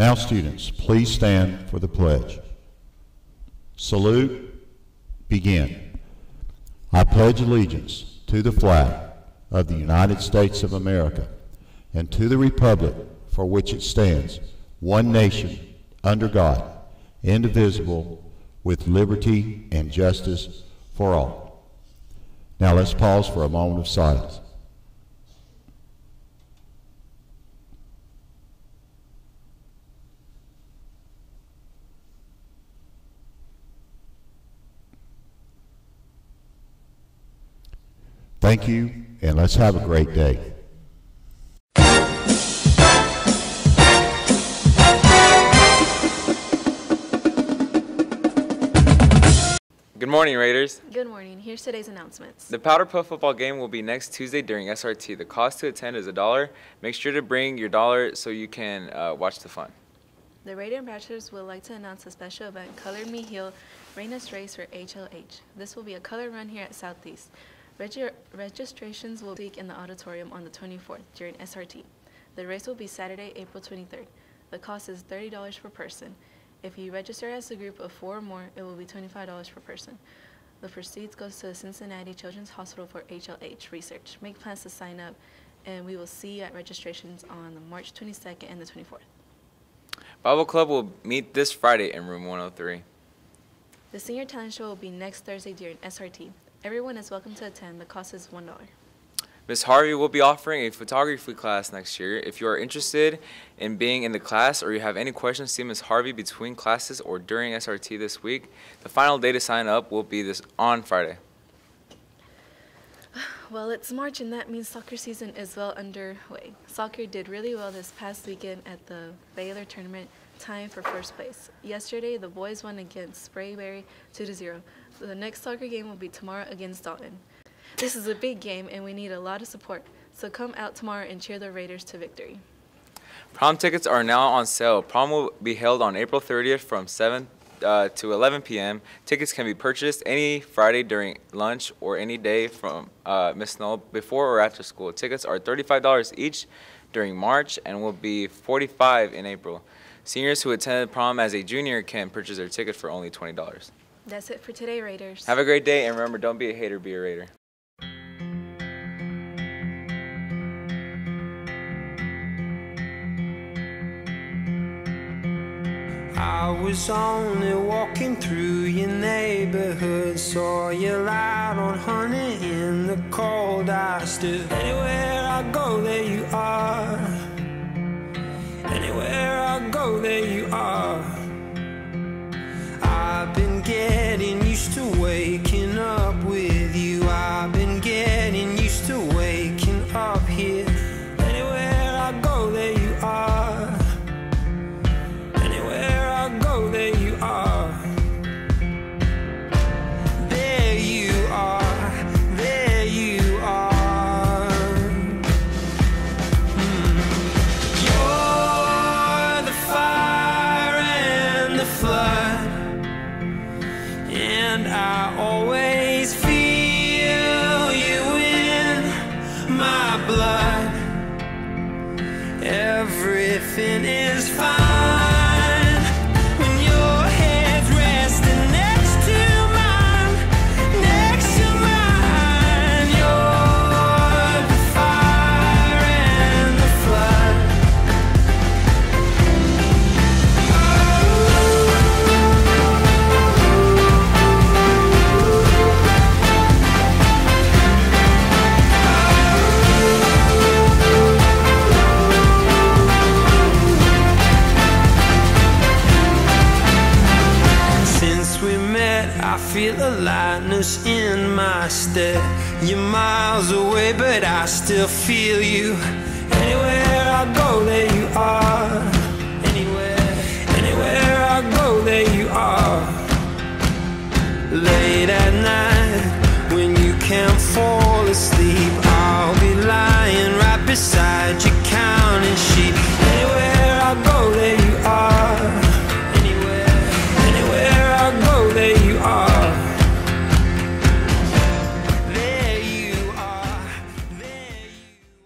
Now, students, please stand for the pledge. Salute, begin. I pledge allegiance to the flag of the United States of America and to the republic for which it stands, one nation, under God, indivisible, with liberty and justice for all. Now let's pause for a moment of silence. Thank you, and let's have a great day. Good morning, Raiders. Good morning. Here's today's announcements. The Powder Puff football game will be next Tuesday during SRT. The cost to attend is a dollar. Make sure to bring your dollar so you can uh, watch the fun. The Raider Ambassadors would like to announce a special event, Color Me Heal Rainest Race for HLH. This will be a color run here at Southeast. Regi registrations will be in the auditorium on the 24th during SRT. The race will be Saturday, April 23rd. The cost is $30 per person. If you register as a group of four or more, it will be $25 per person. The proceeds goes to the Cincinnati Children's Hospital for HLH research. Make plans to sign up, and we will see you at registrations on the March 22nd and the 24th. Bible Club will meet this Friday in room 103. The senior talent show will be next Thursday during SRT. Everyone is welcome to attend. The cost is $1. Ms. Harvey will be offering a photography class next year. If you are interested in being in the class or you have any questions, see Ms. Harvey between classes or during SRT this week. The final day to sign up will be this on Friday. Well, it's March and that means soccer season is well underway. Soccer did really well this past weekend at the Baylor tournament, tying for first place. Yesterday, the boys won against Sprayberry 2-0. The next soccer game will be tomorrow against Dalton. This is a big game and we need a lot of support, so come out tomorrow and cheer the Raiders to victory. Prom tickets are now on sale. Prom will be held on April 30th from 7 uh, to 11 p.m. Tickets can be purchased any Friday during lunch or any day from uh, Miss Snow before or after school. Tickets are $35 each during March and will be 45 in April. Seniors who attended prom as a junior can purchase their ticket for only $20. That's it for today, Raiders. Have a great day and remember, don't be a hater, be a Raider. I was only walking through your neighborhood Saw you light on honey in the cold I stood Anywhere I go, there you are Anywhere I go, there you are I always feel you in my blood. Everything is fine bed I feel the lightness in my step. You're miles away but I still feel you. Anywhere I go there you are. Anywhere, anywhere I go there you are. Late at night when you can't fall asleep I'll be lying right beside you.